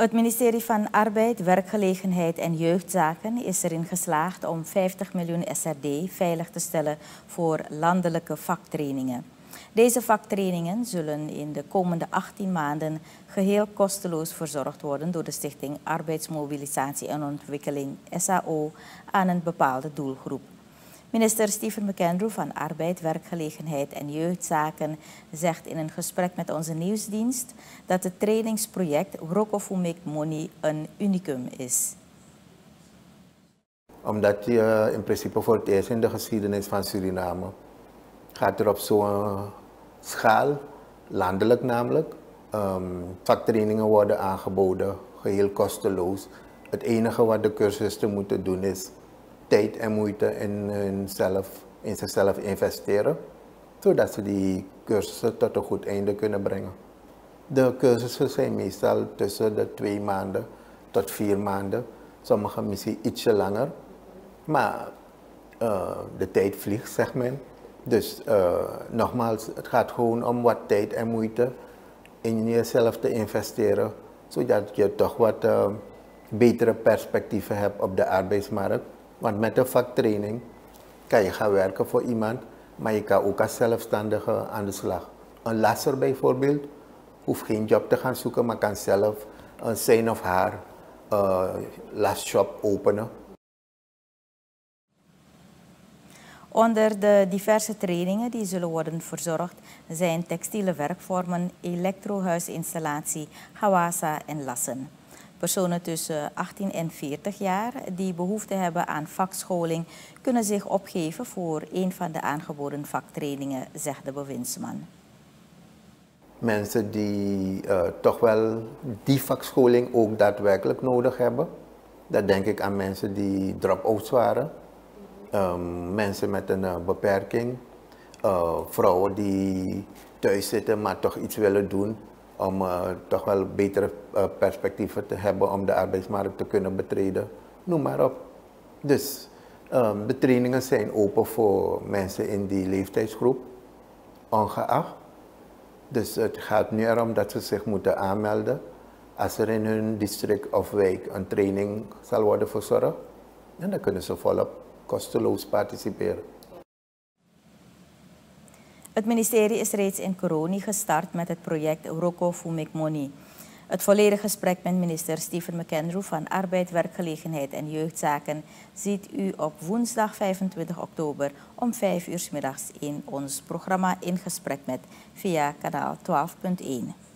Het ministerie van Arbeid, Werkgelegenheid en Jeugdzaken is erin geslaagd om 50 miljoen SRD veilig te stellen voor landelijke vaktrainingen. Deze vaktrainingen zullen in de komende 18 maanden geheel kosteloos verzorgd worden door de Stichting Arbeidsmobilisatie en Ontwikkeling SAO aan een bepaalde doelgroep. Minister Steven McAndrew van Arbeid, Werkgelegenheid en Jeugdzaken zegt in een gesprek met onze nieuwsdienst dat het trainingsproject Rokofumek Money een unicum is. Omdat je in principe voor het eerst in de geschiedenis van Suriname gaat er op zo'n schaal, landelijk namelijk, um, vaktrainingen worden aangeboden, geheel kosteloos. Het enige wat de cursisten moeten doen is tijd en moeite in, zelf, in zichzelf investeren, zodat ze die cursussen tot een goed einde kunnen brengen. De cursussen zijn meestal tussen de twee maanden tot vier maanden, sommige misschien ietsje langer, maar uh, de tijd vliegt, zeg men. Dus uh, nogmaals, het gaat gewoon om wat tijd en moeite in jezelf te investeren, zodat je toch wat uh, betere perspectieven hebt op de arbeidsmarkt. Want met een vaktraining kan je gaan werken voor iemand, maar je kan ook als zelfstandige aan de slag. Een lasser bijvoorbeeld hoeft geen job te gaan zoeken, maar kan zelf een zijn of haar uh, lastshop openen. Onder de diverse trainingen die zullen worden verzorgd zijn textiele werkvormen, elektrohuisinstallatie, hawasa en lassen. Personen tussen 18 en 40 jaar die behoefte hebben aan vakscholing kunnen zich opgeven voor een van de aangeboden vaktrainingen, zegt de bewindsman. Mensen die uh, toch wel die vakscholing ook daadwerkelijk nodig hebben. Dat denk ik aan mensen die drop-outs waren, um, mensen met een uh, beperking, uh, vrouwen die thuis zitten maar toch iets willen doen om uh, toch wel betere uh, perspectieven te hebben om de arbeidsmarkt te kunnen betreden. Noem maar op. Dus um, de trainingen zijn open voor mensen in die leeftijdsgroep, ongeacht. Dus het gaat nu erom dat ze zich moeten aanmelden als er in hun district of wijk een training zal worden verzorgd. En dan kunnen ze volop kosteloos participeren. Het ministerie is reeds in Coroni gestart met het project Roko Money. Het volledige gesprek met minister Steven McAndrew van Arbeid, Werkgelegenheid en Jeugdzaken ziet u op woensdag 25 oktober om 5 uur middags in ons programma In Gesprek met via kanaal 12.1.